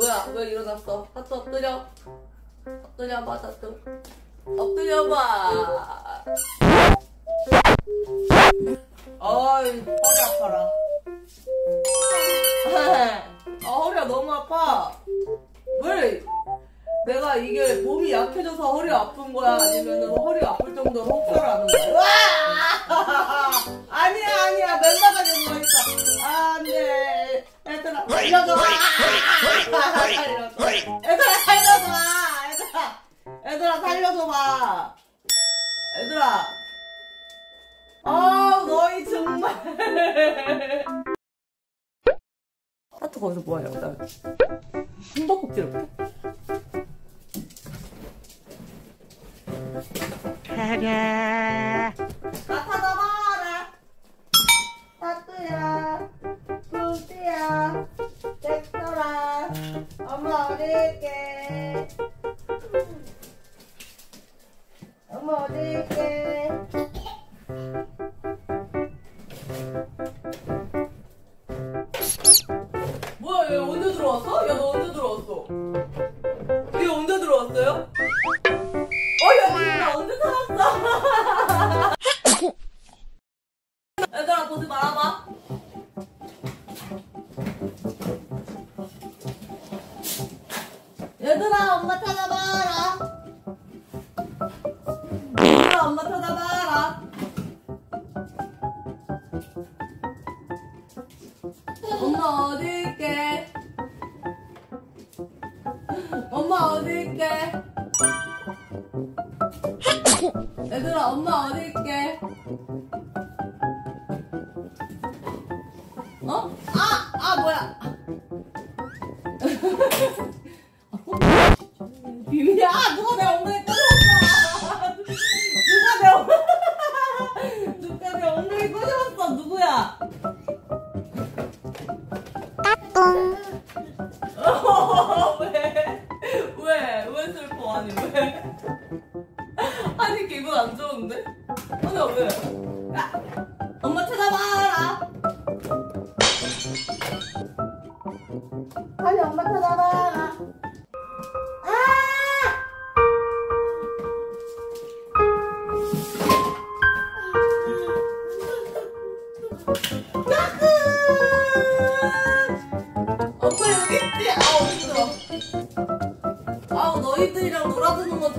뭐야 왜 일어났어? 하트 엎드려. 엎드려 봐 하트. 엎드려 봐. 어이 허리 아파라. 아 허리가 너무 아파. 왜? 내가 이게 몸이 약해져서 허리 아픈 거야? 아니면 허리가 아플 정도로 혹사를 하는 거야? 와! 아니야 아니야. 맨바닥에 누워있어 안돼. 얘들아 살려줘 살려줘 얘들아 살려줘 얘들아. 얘들아 살려줘봐. 얘들아. 아 너희 정말. 하트 거기서 뭐해요? 나 숨바꼭질 할게. 나타나봐라 하트야. 잭터라 엄마 어디 있게 엄마 어디 있게 뭐야 얘 언제 들어왔어? 야 너 언제 들어왔어? 얘 언제 들어왔어요? 어, 야, 나 언제 살았어? 얘들아, 보지 말아봐. 얘들아, 엄마 찾아봐라. 얘들아, 엄마 찾아봐라. 엄마 어디 있게? 엄마 어디 있게? 얘들아 엄마 어디 있게? 어? 어, 왜? 왜? 왜 슬퍼? 아니 왜? 아니 기분 안 좋은데? 아니 왜? 야, 돌아보는 거